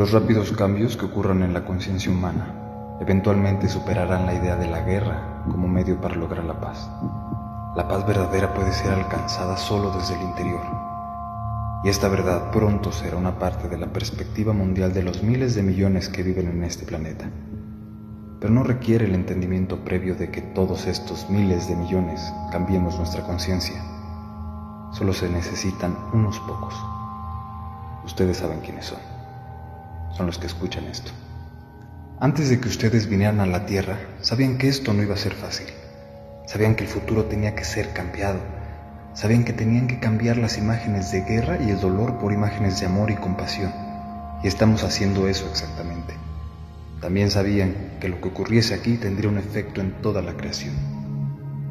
Los rápidos cambios que ocurran en la conciencia humana eventualmente superarán la idea de la guerra como medio para lograr la paz. La paz verdadera puede ser alcanzada solo desde el interior. Y esta verdad pronto será una parte de la perspectiva mundial de los miles de millones que viven en este planeta. Pero no requiere el entendimiento previo de que todos estos miles de millones cambiemos nuestra conciencia. Solo se necesitan unos pocos. Ustedes saben quiénes son son los que escuchan esto. Antes de que ustedes vinieran a la Tierra, sabían que esto no iba a ser fácil. Sabían que el futuro tenía que ser cambiado. Sabían que tenían que cambiar las imágenes de guerra y el dolor por imágenes de amor y compasión. Y estamos haciendo eso exactamente. También sabían que lo que ocurriese aquí tendría un efecto en toda la creación.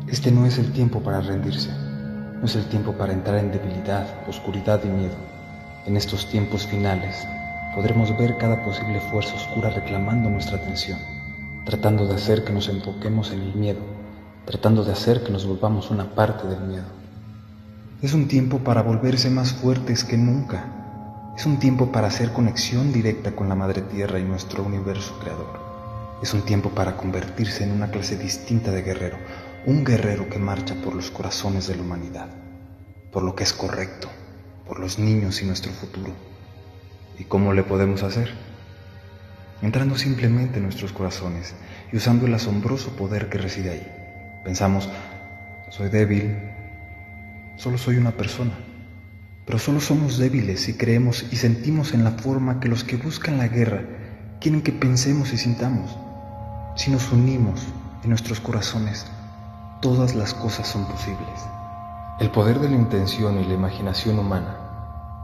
Este no es el tiempo para rendirse. No es el tiempo para entrar en debilidad, oscuridad y miedo. En estos tiempos finales, podremos ver cada posible fuerza oscura reclamando nuestra atención, tratando de hacer que nos enfoquemos en el miedo, tratando de hacer que nos volvamos una parte del miedo. Es un tiempo para volverse más fuertes que nunca. Es un tiempo para hacer conexión directa con la Madre Tierra y nuestro universo creador. Es un tiempo para convertirse en una clase distinta de guerrero, un guerrero que marcha por los corazones de la humanidad, por lo que es correcto, por los niños y nuestro futuro. ¿Y cómo le podemos hacer? Entrando simplemente en nuestros corazones y usando el asombroso poder que reside ahí. Pensamos, soy débil, solo soy una persona. Pero solo somos débiles si creemos y sentimos en la forma que los que buscan la guerra quieren que pensemos y sintamos. Si nos unimos en nuestros corazones, todas las cosas son posibles. El poder de la intención y la imaginación humana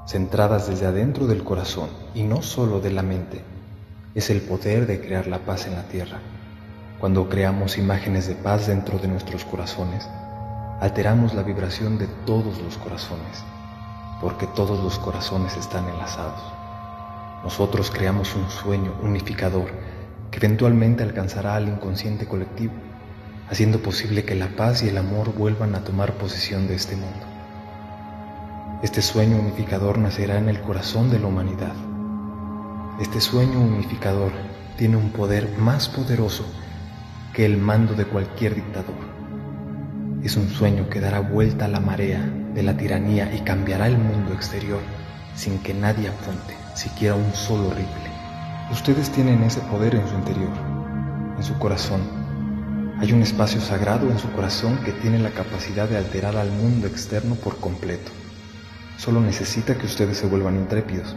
centradas desde adentro del corazón y no solo de la mente, es el poder de crear la paz en la tierra. Cuando creamos imágenes de paz dentro de nuestros corazones, alteramos la vibración de todos los corazones, porque todos los corazones están enlazados. Nosotros creamos un sueño unificador que eventualmente alcanzará al inconsciente colectivo, haciendo posible que la paz y el amor vuelvan a tomar posesión de este mundo. Este sueño unificador nacerá en el corazón de la humanidad. Este sueño unificador tiene un poder más poderoso que el mando de cualquier dictador. Es un sueño que dará vuelta a la marea de la tiranía y cambiará el mundo exterior sin que nadie apunte siquiera un solo rifle. Ustedes tienen ese poder en su interior, en su corazón. Hay un espacio sagrado en su corazón que tiene la capacidad de alterar al mundo externo por completo. Solo necesita que ustedes se vuelvan intrépidos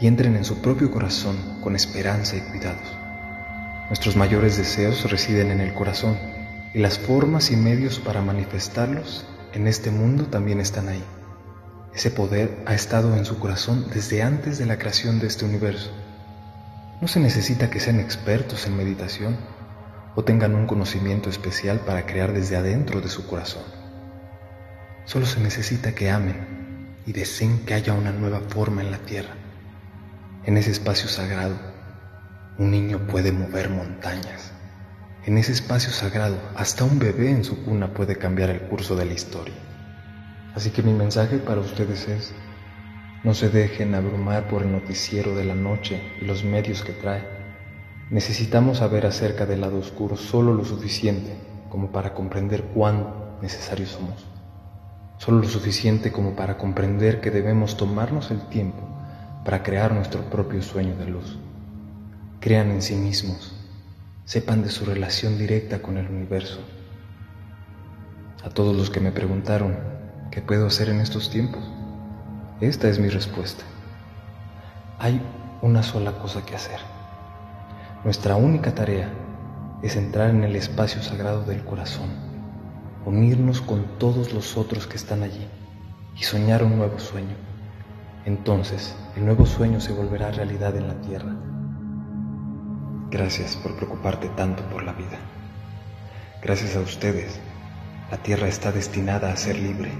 y entren en su propio corazón con esperanza y cuidados. Nuestros mayores deseos residen en el corazón y las formas y medios para manifestarlos en este mundo también están ahí. Ese poder ha estado en su corazón desde antes de la creación de este universo. No se necesita que sean expertos en meditación o tengan un conocimiento especial para crear desde adentro de su corazón. Solo se necesita que amen y deseen que haya una nueva forma en la tierra. En ese espacio sagrado, un niño puede mover montañas. En ese espacio sagrado, hasta un bebé en su cuna puede cambiar el curso de la historia. Así que mi mensaje para ustedes es, no se dejen abrumar por el noticiero de la noche y los medios que trae. Necesitamos saber acerca del lado oscuro solo lo suficiente como para comprender cuán necesarios somos solo lo suficiente como para comprender que debemos tomarnos el tiempo para crear nuestro propio sueño de luz. Crean en sí mismos, sepan de su relación directa con el universo. A todos los que me preguntaron, ¿qué puedo hacer en estos tiempos? Esta es mi respuesta. Hay una sola cosa que hacer. Nuestra única tarea es entrar en el espacio sagrado del corazón unirnos con todos los otros que están allí y soñar un nuevo sueño. Entonces el nuevo sueño se volverá realidad en la tierra. Gracias por preocuparte tanto por la vida. Gracias a ustedes, la tierra está destinada a ser libre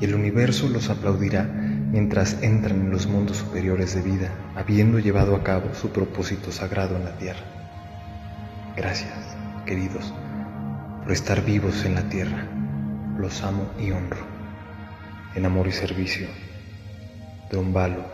y el universo los aplaudirá mientras entran en los mundos superiores de vida, habiendo llevado a cabo su propósito sagrado en la tierra. Gracias, queridos por estar vivos en la tierra. Los amo y honro. En amor y servicio, de un balo.